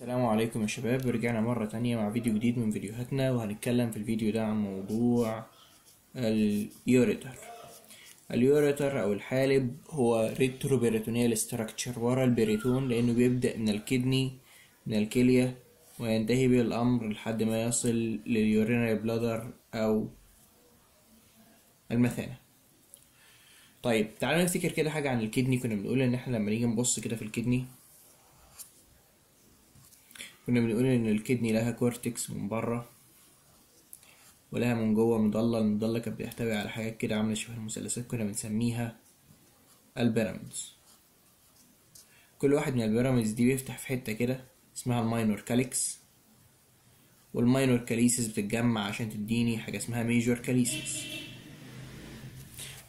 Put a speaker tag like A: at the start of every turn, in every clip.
A: السلام عليكم يا شباب. رجعنا مرة تانية مع فيديو جديد من فيديوهاتنا وهنتكلم في الفيديو ده عن موضوع ال ureter. ال ureter أو الحالب هو retroperitoneal structure ورا البريتون لأنه بيبدأ من ال kidney من الكلية وينتهي به الأمر لحد ما يصل لل urinary bladder أو المثانة. طيب تعالوا نفتكر كده حاجة عن ال kidney. كنا بنقول إن إحنا لما نيجي نبص كده في ال kidney كنا بنقول إن ال kidney لها cortex من بره ولها من جوه medulla. ال medulla كانت بتحتوي على حاجات كده عاملة شبه المثلثات كنا بنسميها ال pyramids. كل واحد من ال pyramids دي بيفتح في حتة كده اسمها ال minor calyx. وال minor calyces بتتجمع عشان تديني حاجة اسمها major calyces.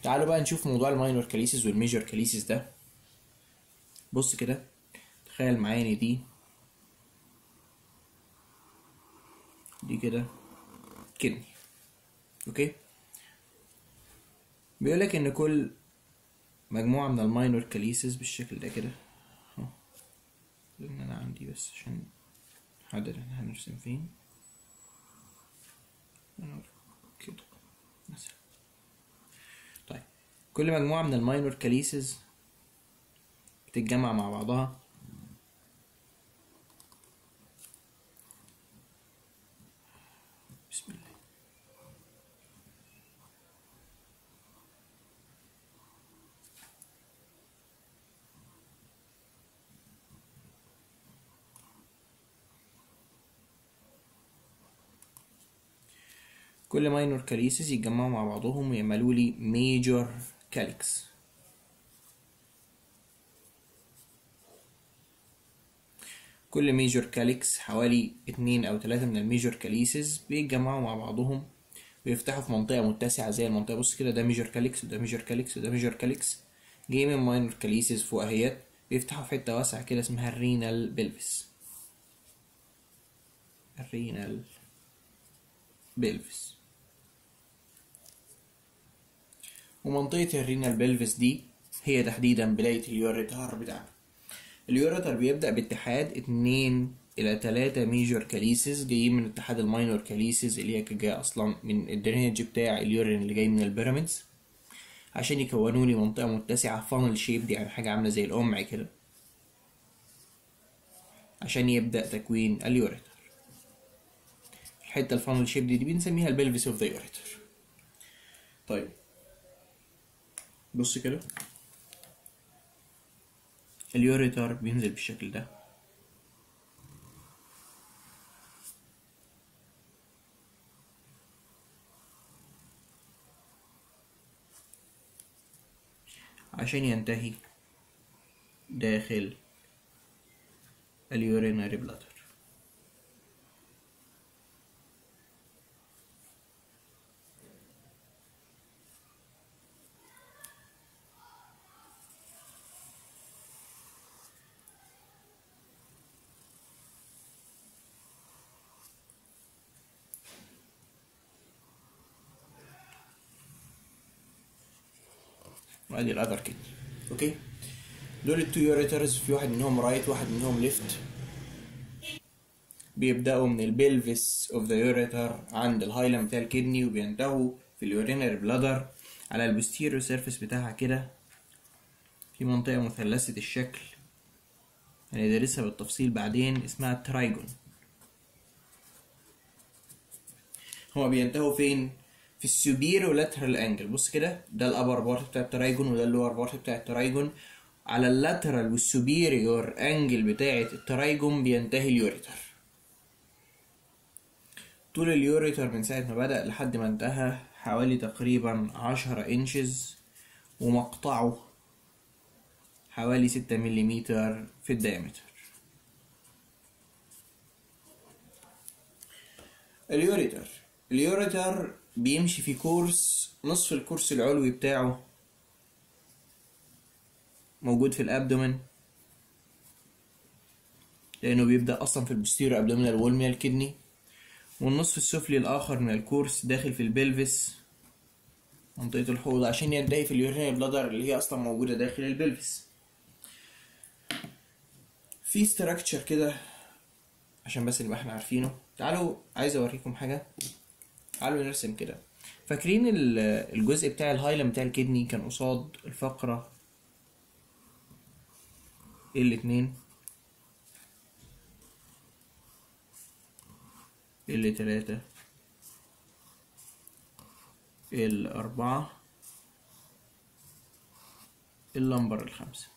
A: تعالوا بقى نشوف موضوع ال minor calyces وال major calyces ده. بص كده تخيل معايا إن دي دي كده. kidney okay؟ بيقولك إن كل مجموعة من ال minor calyces بالشكل ده كده. أهو. لأن أنا عندي بس عشان نحدد إحنا هنرسم فين. كده. مثلا. طيب. كل مجموعة من الماينور كاليسيس بتتجمع مع بعضها. كل minor calyces يتجمعوا مع بعضهم ويعملوا لي major calyx كل major calyx حوالي اتنين أو تلاتة من ال major calyces بيتجمعوا مع بعضهم ويفتحوا في منطقة متسعة زي المنطقة. بص كده ده major calyx وده major calyx وده major calyx جاي من minor calyces فوق أهيت بيفتحوا في حتة واسعة كده اسمها ال renal pelvis ال renal pelvis ومنطقة ال renal pelvis دي هي تحديدا بداية ال ureter بتاعنا. ال ureter بيبدأ باتحاد اتنين إلى تلاتة major calyces جايين من اتحاد ال minor calyces اللي هي كانت جاية أصلا من ال drainage بتاع ال urine اللي جاي من ال pyramids عشان يكونوا لي منطقة متسعة funnel shape دي يعني حاجة عاملة زي القمع كده. عشان يبدأ تكوين ال ureter الحتة ال funnel shape دي, دي بنسميها ال pelvis of the ureter طيب. بص كده. ال ureter بينزل بالشكل ده. عشان ينتهي داخل اليورينري بلاتر. وادي ال other كده. okay؟ دول ال two ureters في واحد منهم right واحد منهم left. بيبدأوا من ال pelvis of the ureter عند ال hilum بتاع ال kidney وبينتهوا في ال urinary bladder على ال posterior surface بتاعها كده في منطقة مثلثة الشكل. هندرسها يعني بالتفصيل بعدين اسمها ال trigone هما بينتهوا فين؟ في ال superolateral angle بص كده ده ال upper part بتاع ال trigone وده ال lower part بتاع ال trigone. على ال lateral وال superior angle بتاعة ال trigone بينتهي ال ureter. طول ال ureter من ساعة ما بدأ لحد ما انتهى حوالي تقريبا عشرة inches ومقطعه حوالي ستة مليمتر في ال diameter ال ureter. ال ureter بيمشي في course نصف ال course العلوي بتاعه موجود في ال abdomen لأنه بيبدأ أصلا في ال posterior abdominal wall من ال kidney والنصف السفلي الآخر من ال course داخل في ال pelvis منطقة الحوض عشان ينتهي في ال urinary bladder اللي هي أصلا موجودة داخل ال pelvis في structure كده عشان بس نبقى إحنا عارفينه. تعالوا عايز أوريكم حاجة. تعالوا نرسم كده. فاكرين ال- الجزء بتاع ال hilum بتاع ال kidney كان قصاد الفقرة؟ L2 L3 الأربعة؟ ال lumbar الخمسة؟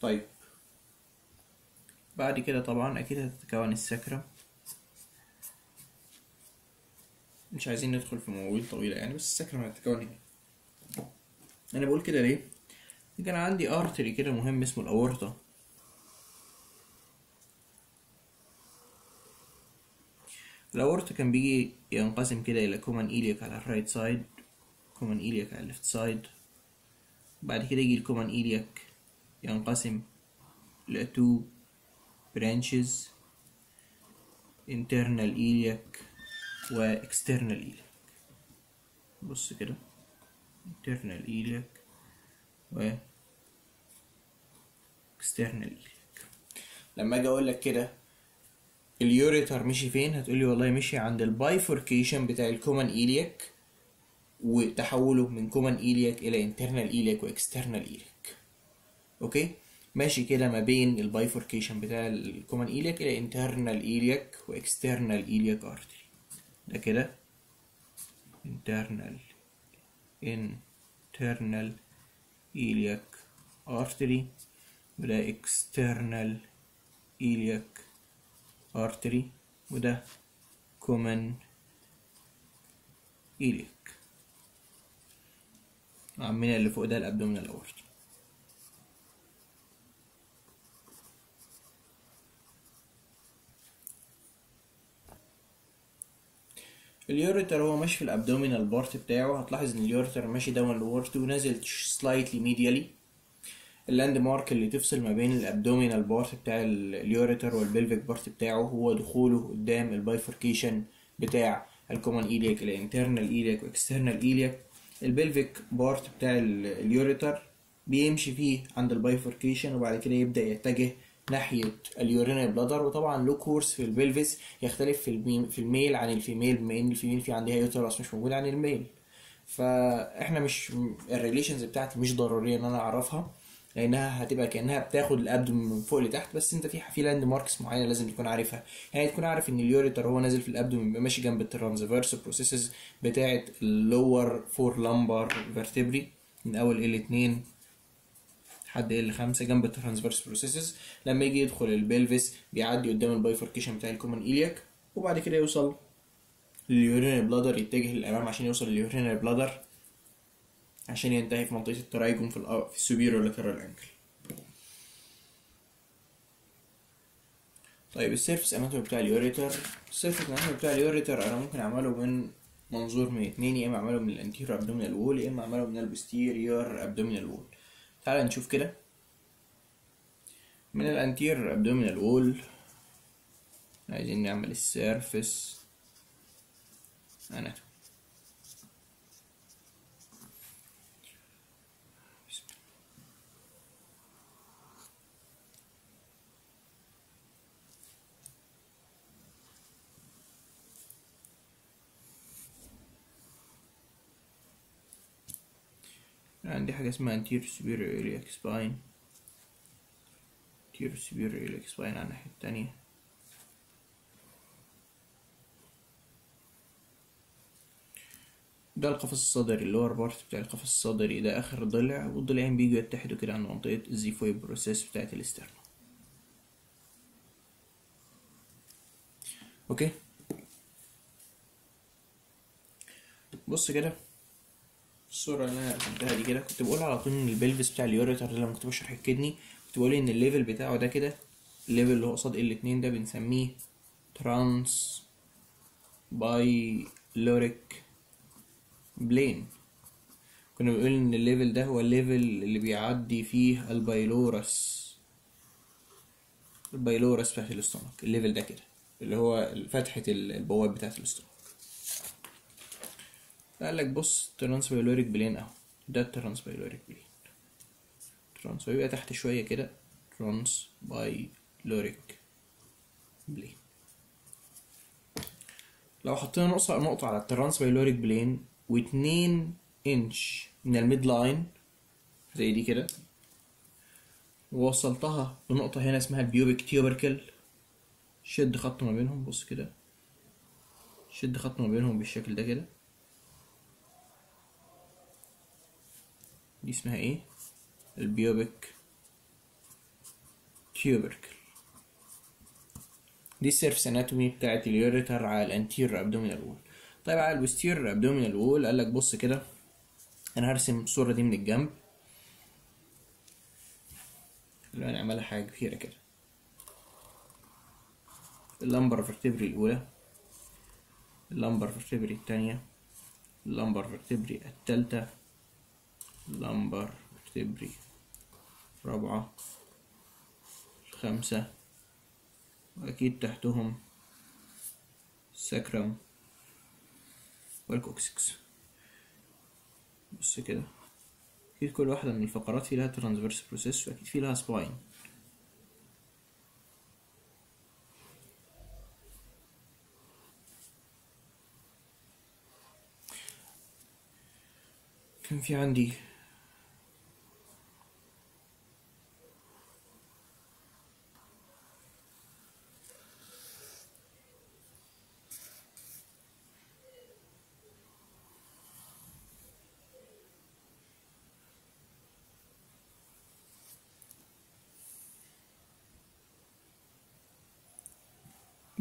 A: طيب. بعد كده طبعا أكيد هتتكون ال sacrum. مش عايزين ندخل في مواويل طويلة يعني بس ال sacrum هتتكون هنا أنا بقول كده ليه؟ كان عندي artery كده مهم اسمه الأورطة. الأورطة كان بيجي ينقسم كده إلى common iliac على ال right side common iliac على ال left side بعد كده يجي ال common iliac ينقسم two branches internal iliac و external iliac بص كده. internal iliac و external iliac لما أجي أقول لك كده ال ureter مشي فين؟ هتقولي والله مشي عند ال bifurcation بتاع ال common iliac وتحوله من common iliac إلى internal iliac و external iliac okay؟ ماشي كده ما بين ال bifurcation بتاع ال common iliac إلى internal iliac و external iliac artery ده كده internal internal iliac artery وده external iliac artery وده common iliac عمنا اللي فوق ده ال abdominal aorta ال ureter هو ماشي في ال abdominal part بتاعه. هتلاحظ إن ال ureter ماشي downward ونازل slightly medially ال landmark اللي تفصل ما بين ال abdominal part بتاع ال- ureter وال pelvic part بتاعه هو دخوله قدام ال bifurcation بتاع ال common iliac إلى internal iliac و external iliac ال pelvic part بتاع ال- ureter بيمشي فيه عند ال bifurcation وبعد كده يبدأ يتجه ناحية ال urinary bladder وطبعا لو course في ال pelvis يختلف في في ال male عن ال female بما إن ال female في عندها uterus مش موجود عن ال male. فإحنا مش ال relations بتاعتي مش ضرورية إن أنا أعرفها لأنها هتبقى كأنها بتاخد الأبد من فوق لتحت بس أنت في في landmarks معينة لازم تكون عارفها. يعني تكون عارف إن ال ureter هو نازل في ال abdomen بيبقى ماشي جنب ال transverse processes بتاعه ال lower four lumbar vertebrae من أول L 2 لحد L 5 جنب ال transverse processes. لما يجي يدخل ال pelvis بيعدي قدام ال bifurcation بتاع ال common iliac وبعد كده يوصل لل urinary bladder يتجه للأمام عشان يوصل لل urinary bladder عشان ينتهي في منطقة ال trigone في, آه، في ال superior lateral angle طيب ال surface anatomy بتاع ال ureter. ال surface anatomy بتاع ال ureter أنا ممكن أعمله من منظور من اتنين يا إما أعمله من ال anterior abdominal wall يا إما أعمله من ال posterior abdominal wall. تعال نشوف كده. من ال anterior abdominal wall عايزين نعمل ال surface anatomy عندي حاجة اسمها anterior superior iliac spine. anterior superior iliac spine على الناحية التانية. ده القفص الصدري اللي هو ال part بتاع القفص الصدري. ده آخر ضلع والضلعين بيجوا يتحدوا كده عند منطقة ال xiphoid process بتاعت ال sternum okay؟ بص كده. الصورة اللي أنا رسمتها دي كده كنت بقول على طول إن ال pelvis بتاع ال ureter لما كنت بشرح ال kidney كنت بقول إن ال level بتاعه ده كده ال level اللي هو قصاد L اتنين ده بنسميه transpyloric plane. كنا بنقول إن ال level ده هو ال level اللي بيعدي فيه ال pylorus ال pylorus بتاعت ال stomach ال level ده كده اللي هو فتحة البواب بتاعت ال stomach قال لك بص transpyloric plane أهو. ده ال transpyloric plane. trans يبقى تحت شوية كده. transpyloric plane. لو حطينا نقطة نقطة على ال transpyloric plane واتنين انش من ال midline زي دي كده ووصلتها بنقطة هنا اسمها ال pubic tubercle. شد خط ما بينهم بص كده. شد خط ما بينهم بالشكل ده كده. دي اسمها إيه؟ ال pubic tubercle. دي ال surface anatomy بتاعت ال ureter على ال anterior abdominal wall طيب على ال posterior abdominal wall قال لك بص كده أنا هرسم الصورة دي من الجنب. اللي هنعملها حاجة كبيرة كده. ال lumbar vertebrae الأولى ال lumbar vertebrae الثانية ال lumbar vertebrae الثالثه ال lumbar vertebrae الرابعه الخامسه وأكيد تحتهم ال sacrum وال coccyx. بص كده. أكيد كل واحدة من الفقرات في لها transverse process وأكيد في لها spine كان في عندي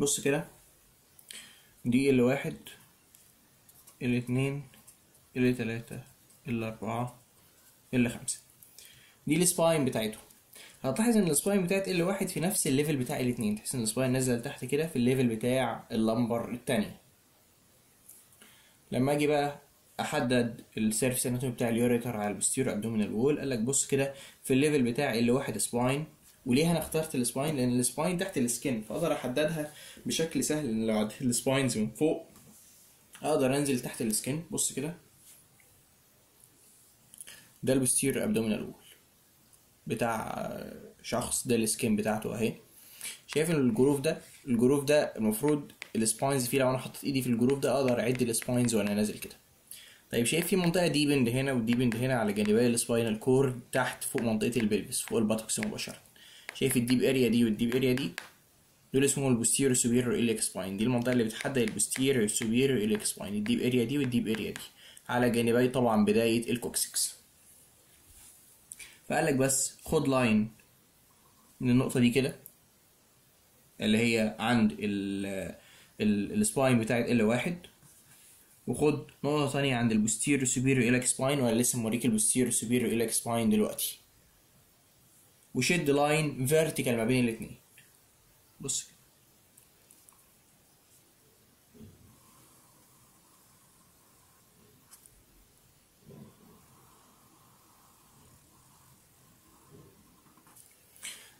A: بص كده. دي L واحد L اتنين L تلاتة L أربعة L خمسة. دي ال spine بتاعتهم هتلاحظ إن ال spine بتاعت L واحد في نفس ال level بتاع L اتنين. تحس إن ال spine نازلة لتحت كده في ال level بتاع ال lumbar التانية لما أجي بقى أحدد ال surface anatomy بتاع ال ureter على ال posterior abdominal wall قال لك بص كده في ال level بتاع L واحد spine وليه أنا اخترت ال spine؟ لأن ال spine تحت ال skin فأقدر أحددها بشكل سهل ان لو عديت ال spines من فوق. أقدر أنزل تحت ال skin. بص كده. ده ال posterior abdominal wall بتاع شخص ده ال skin بتاعته أهي. شايف إن ال groove ده؟ ال groove ده المفروض ال spines فيه لو أنا حطيت إيدي في ال groove ده أقدر أعد ال spines وأنا نازل كده. طيب شايف في منطقة ديبند هنا وديبند هنا على جانبي ال spinal cord تحت فوق منطقة ال pelvis فوق ال buttocks مباشرة. شايف ال deep area دي وال deep area دي؟ دول اسمهم ال posterior superior iliac spine دي المنطقة اللي بتحدد ال posterior superior iliac spine ال deep area دي وال deep area دي. على جانبي طبعا بداية ال coccyx. فقال لك بس خد line من النقطة دي كده اللي هي عند ال ال spine بتاعت L واحد وخد نقطة تانية عند ال posterior superior iliac spine وأنا لسه موريك ال posterior superior iliac spine دلوقتي. وشد line vertical ما بين الاتنين بص كده.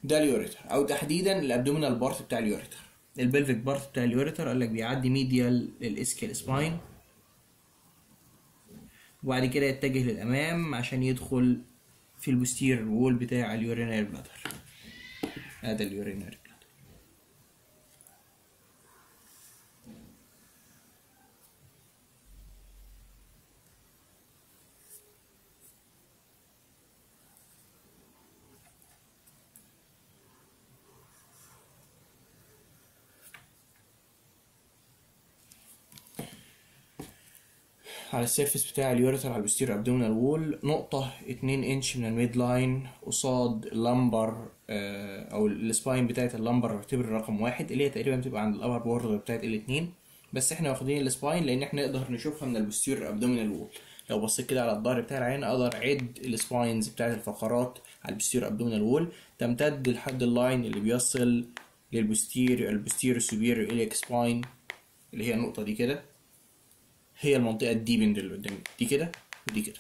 A: ده ال ureter. أو تحديدا ال abdominal part بتاع ال ureter. ال pelvic part بتاع ال ureter قال لك بيعدي medial لل ischial spine وبعد كده يتجه للأمام عشان يدخل في ال posterior wall بتاع ال urinary bladder هذا ال urinary على ال surface بتاع ال ureter على ال posterior abdominal wall نقطة اتنين انش من ال midline قصاد ال lumbar آه أو ال spine بتاعت ال lumbar vertebrae رقم واحد اللي هي تقريبا بتبقى عند ال upper border بتاعت L اتنين بس إحنا واخدين ال spine لأن إحنا نقدر نشوفها من ال posterior abdominal wall لو بصيت كده على الظهر بتاع العيان أقدر أعد ال spines بتاعت الفقرات على ال posterior abdominal wall تمتد لحد ال line اللي بيصل لل posterior ال posterior superior iliac spine اللي هي النقطة دي كده. هي المنطقة ال dipped اللي قدامي دي كده ودي كده.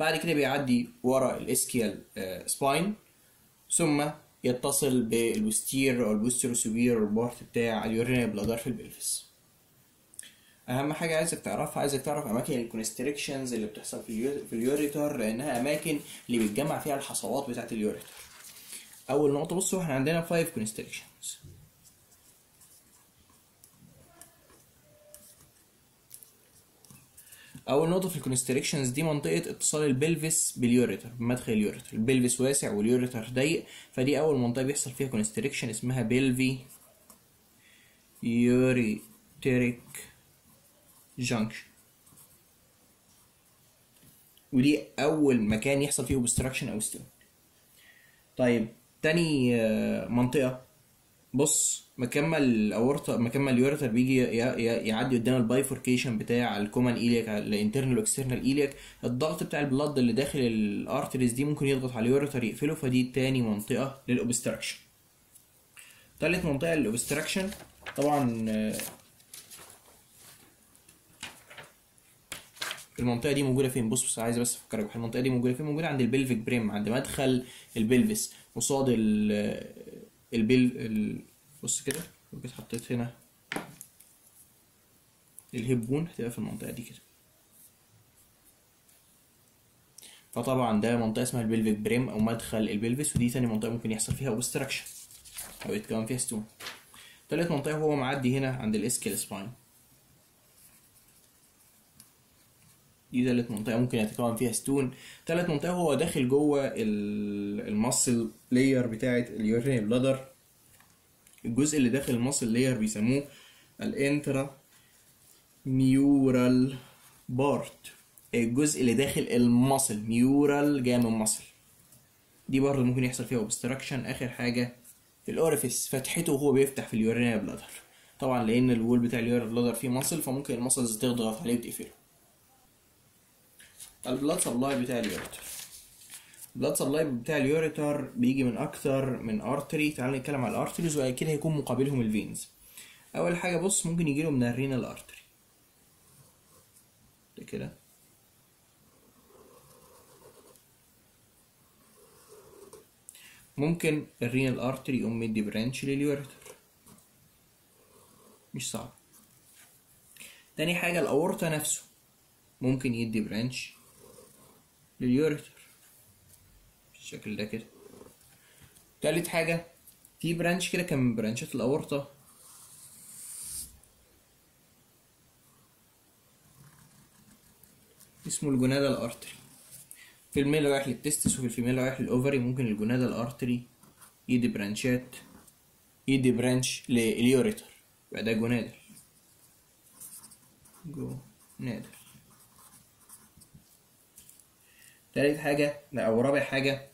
A: بعد كده بيعدي ورا ال ischial spine ثم يتصل بالبوستير أو البوستير سوبير بارت بتاع اليورينال بلادر في البلفس. أهم حاجة عايزك تعرفها عايزك تعرف أماكن ال constrictions اللي بتحصل في في ال ureter لأنها أماكن اللي بيتجمع فيها الحصوات بتاعه ال ureter أول نقطة بصوا إحنا عندنا 5 constrictions أول نقطة في ال constrictions دي منطقة اتصال البلفس باليوريتر بمدخل اليوريتر البلفس واسع واليوريتر ضيق فدي أول منطقة بيحصل فيها constriction اسمها pelvi-ureteric junction ودي أول مكان يحصل فيه obstruction أو stone طيب تاني آه، منطقة بص مكان ما الاورطه مكان ما ال ureter بيجي يعدي قدام البايفوركيشن بتاع الكومان إيلياك الانترنال واكسترنال إيلياك. الضغط بتاع ال blood اللي داخل ال arteries دي ممكن يضغط على ال ureter يقفله فدي تاني منطقة لل obstruction تالت منطقة لل obstruction طبعا المنطقة دي موجودة فين؟ بص بص عايز بس أفكرك. المنطقة دي موجودة فين؟ موجودة عند ال pelvic brim عند مدخل ال pelvis قصاد ال البل ال... بص كده جيت حطيت هنا ال hip bone هتبقى في المنطقة دي كده. فطبعا ده منطقة اسمها ال pelvic brim أو مدخل ال pelvis ودي تاني منطقة ممكن يحصل فيها obstruction أو يتكون فيها stone تالت منطقة هو معدي هنا عند ال ischial spine. دي تالت منطقة ممكن يتكون فيها stone. تالت منطقة هو داخل جوه ال- ال muscle layer بتاعة ال urinary bladder الجزء اللي داخل ال muscle layer بيسموه ال intramural part الجزء اللي داخل ال muscle mural جاي من muscle دي برضه ممكن يحصل فيها obstruction آخر حاجة. ال orifice فتحته وهو بيفتح في ال urinary bladder طبعا لأن ال wall بتاع ال urinary bladder فيه muscle فممكن ال muscles تضغط عليه وتقفله. البلاد سبلاي بتاع اليوريتر البلاد سبلاي بتاع اليوريتر بيجي من أكتر من artery تعال نتكلم على ال arteries واكيد هيكون مقابلهم ال veins أول حاجة بص ممكن يجيله من ال renal artery ده كده. ممكن ال renal artery يقوم مدي branch لل ureter مش صعب. تاني حاجة الأورطة نفسه ممكن يدي branch لل ureter بالشكل ده كده. تالت حاجة في branch كده كان من branch ات الأورطة. اسمه ال gonadal artery. في الميل رايح للتستس وفي الفيميل رايح للأوفري ممكن ال gonadal artery. يدي branch ات يدي branch لل ureter يبقى ده gonadal gonadal تالت حاجة أو رابع حاجة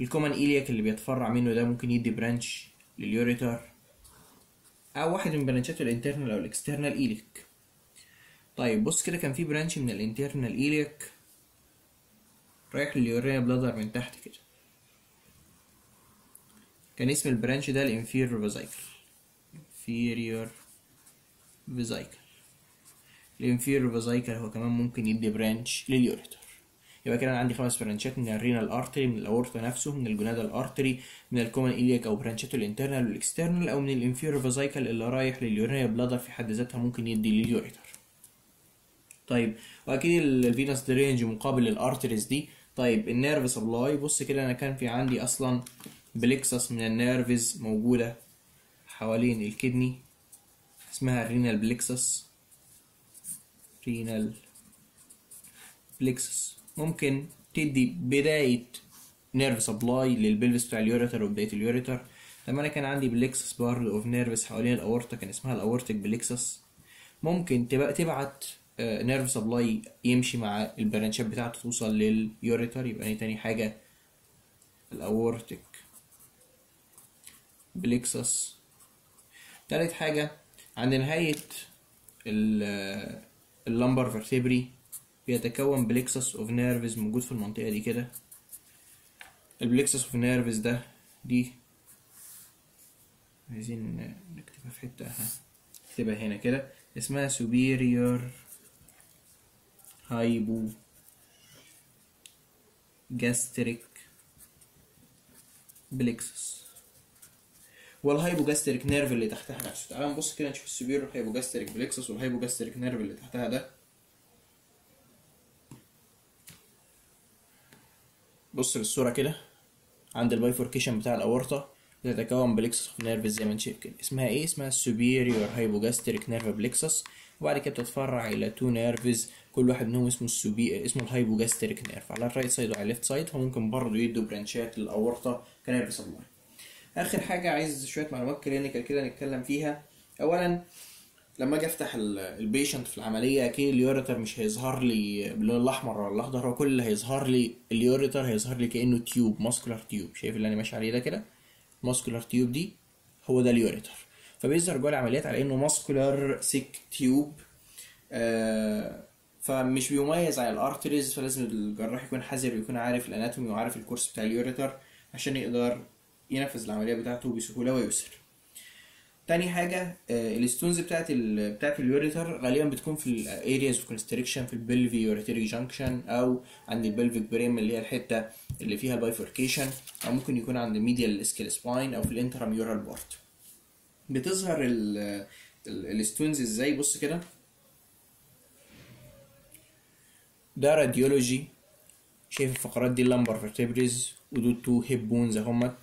A: ال common iliac اللي بيتفرع منه ده ممكن يدي branch لل ureter أو واحد من branch ات ال internal أو ال external iliac. طيب بص كده كان في branch من ال internal iliac رايح لل urinary bladder من تحت كده. كان اسم ال branch ده ال inferior vesical. inferior vesical. ال inferior vesical هو كمان ممكن يدي branch لل ureter يبقى كده أنا عندي خمس branch ات من ال renal artery من الاورتا نفسه من الجونادال ارتري من الكومن ايلياك أو برانشاته الانترنال والاكسترنال أو من الانفيريور فيزايكل اللي رايح لل urinary bladder في حد ذاتها ممكن يدي لل ureter طيب وأكيد ال venous drainage مقابل لل arteries دي. طيب ال nerve supply بص كده أنا كان في عندي أصلا plexus من ال nerves موجودة حوالين ال kidney اسمها ال renal plexus renal plexus ممكن تدي بداية nerve supply لل pelvis بتاع ال ureter وبداية ال ureter لما أنا كان عندي plexus برضه of nerves حوالين الاورتا كان اسمها ال aortic plexus ممكن تبقى تبعت nerve supply يمشي مع ال branch ات بتاعته توصل لل ureter يبقى تاني حاجة. ال aortic plexus تالت حاجة عند نهاية ال lumbar vertebrae بيتكون plexus of nerves موجود في المنطقة دي كده. ال plexus of nerves ده دي عايزين نكتبها في حتة نكتبها هنا كده. اسمها superior hypogastric plexus وال hypogastric nerve اللي تحتها نفسه. تعال نبص كده نشوف ال superior hypogastric plexus وال hypogastric nerve اللي تحتها ده. بص للصورة كده. عند ال bifurcation بتاع الأورطة بتتكون plexus of nerve زي ما كده. اسمها إيه؟ اسمها ال superior hypogastric nerve plexus وبعد كده بتتفرع إلى two nerves. كل واحد منهم اسمه ال superi اسمه ال hypogastric nerve. على ال right side وعلى ال left side فممكن برضه يدوا branch ات للأورطة ك nerve supply. آخر حاجة عايز شوية معلومات clinical كده نتكلم فيها. اولا لما أجي افتح ال patient في العملية أكيد ال ureter مش هيظهر لي باللون الأحمر ولا الأخضر. هو كل اللي هيظهر لي ال ureter هيظهر لي كأنه tube muscular tube شايف اللي أنا ماشي عليه ده كده؟ muscular tube دي هو ده ال ureter. فبيظهر جوه العمليات على إنه muscular thick tube فمش بيميز عن ال arteries فلازم الجراح يكون حذر ويكون عارف ال anatomy وعارف ال course بتاع ال ureter عشان يقدر ينفذ العملية بتاعته بسهولة ويسر تاني حاجة ال stones بتاعت ال بتاعت ال ureter غالبا بتكون في ال areas of constriction في ال pelvi-ureteric junction أو عند ال pelvic brim اللي هي الحتة اللي فيها ال bifurcation أو ممكن يكون عند ال medial ischial spine أو في ال intramural part بتظهر ال stones إزاي؟ بص كده. ده radiology شايف الفقرات دي ال lumbar vertebraes ودول two hip bones امال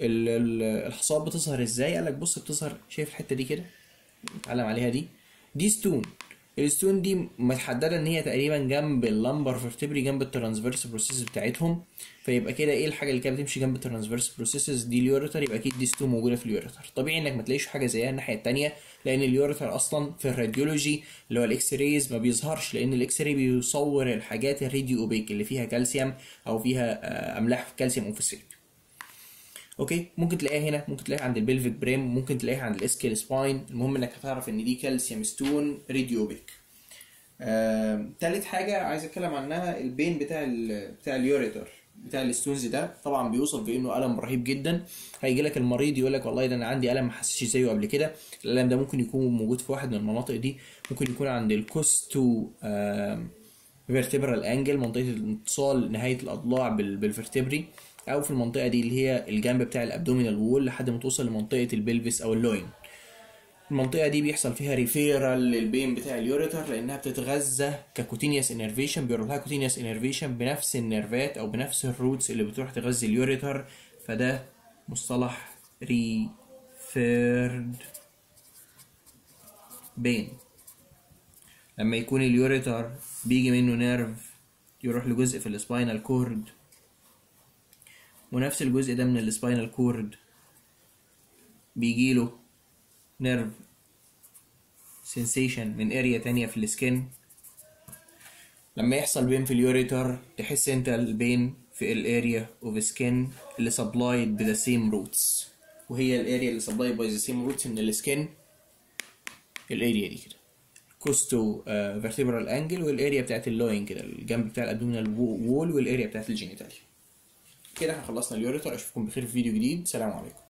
A: الحصوات بتظهر إزاي؟ قالك بص بتظهر شايف الحتة دي كده. اتعلم عليها دي. دي stone ال stone دي متحددة إن هي تقريبا جنب ال lumbar vertebrae جنب ال transverse process بتاعتهم. فيبقى كده إيه الحاجة اللي كانت بتمشي جنب ال transverse processes دي ال ureter يبقى أكيد دي stone موجودة في ال ureter طبيعي إنك ما تلاقيش حاجة زيها الناحية الثانية لأن ال ureter أصلا في ال radiology اللي هو ال x-rays ما بيظهرش لأن ال x-ray بيصور الحاجات ال radio-opaque اللي فيها كالسيوم أو فيها أملاح calcium oxalate okay؟ ممكن تلاقيها هنا ممكن تلاقيها عند ال pelvic brim ممكن تلاقيها عند ال ischial spine. المهم إنك هتعرف إن دي calcium stone radiopaque آه، تالت حاجة عايز أتكلم عنها ال pain بتاع ال بتاع ال ureter بتاع ال stones ده طبعا بيوصف بإنه ألم رهيب جدا. هيجي لك المريض يقول لك والله ده أنا عندي ألم ما حسيتش زيه قبل كده. الألم ده ممكن يكون موجود في واحد من المناطق دي. ممكن يكون عند ال costovertebral angle منطقة اتصال نهاية الأضلاع بال vertebrae أو في المنطقة دي اللي هي الجنب بتاع ال abdominal wall لحد ما توصل لمنطقة ال pelvis أو ال loin. المنطقة دي بيحصل فيها referral لل pain بتاع ال ureter لأنها بتتغذى ك cutaneous innervation بيروح لها cutaneous innervation بنفس ال nerve ات أو بنفس ال roots اللي بتروح تغذي ال ureter فده مصطلح referred pain. لما يكون ال ureter بيجي منه nerve يروح لجزء في ال spinal cord ونفس الجزء ده من ال spinal cord بيجيله nerve sensation من area تانية في ال skin لما يحصل pain في ال ureter تحس انت ال pain في ال area of skin اللي supplied by the same roots وهي ال area اللي supplied by the same roots من ال skin ال area دي كده. costovertebral angle وال area بتاعت ال loin كده الجنب بتاع ال abdominal wall وال area بتاعت ال genitalia كده إحنا خلصنا اليوريتر اشوفكم بخير في فيديو جديد. سلام عليكم.